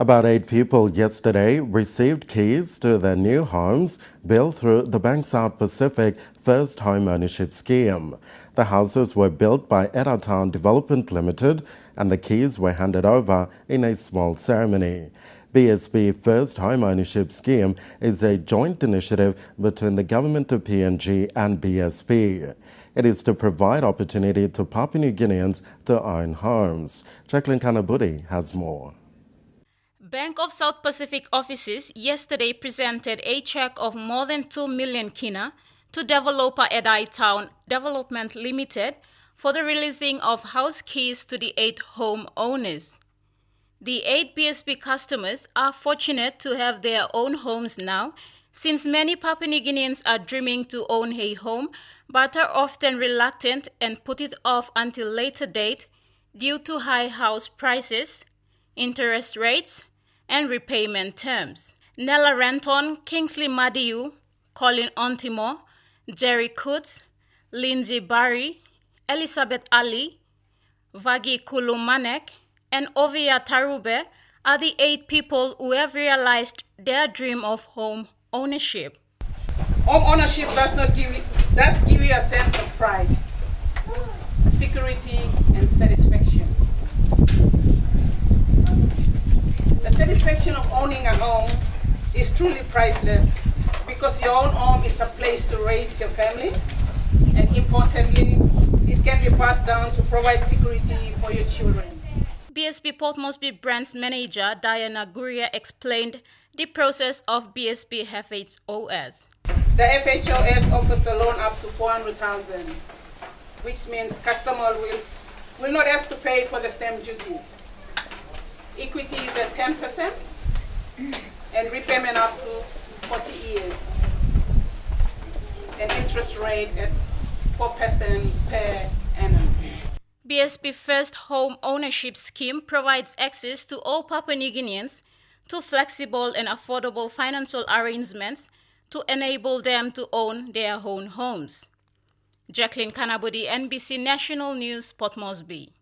About eight people yesterday received keys to their new homes built through the Bank South Pacific First Home Ownership Scheme. The houses were built by Edai Town Development Limited and the keys were handed over in a small ceremony. BSP First Home Ownership Scheme is a joint initiative between the Government of PNG and BSP. It is to provide opportunity to Papua New Guineans to own homes. Jacqueline Kanabudi has more. Bank of South Pacific offices yesterday presented a check of more than 2 million kina to developer Edai Town Development Limited for the releasing of house keys to the eight home owners. The eight BSP customers are fortunate to have their own homes now, since many Papua New Guineans are dreaming to own a home but are often reluctant and put it off until later date due to high house prices, interest rates, and repayment terms. Nella Renton, Kingsley Madiu, Colin Ontimo, Jerry Kutz, Lindsay Barry, Elizabeth Ali, Vagi Kulumanek, and Ovia Tarube are the eight people who have realized their dream of home ownership. Home ownership does not give you, does give you a sense of pride, security, and satisfaction. satisfaction of owning a home is truly priceless because your own home is a place to raise your family and importantly, it can be passed down to provide security for your children. BSP Port Moresby branch manager Diana Guria explained the process of BSP FHOS. The FHOS offers a loan up to 400,000, which means customer will, will not have to pay for the stamp duty. Equity is at 10% and repayment up to 40 years. An interest rate at 4% per annum. BSP First Home Ownership Scheme provides access to all Papua New Guineans to flexible and affordable financial arrangements to enable them to own their own homes. Jacqueline Kanabudi, NBC National News, Port Moresby.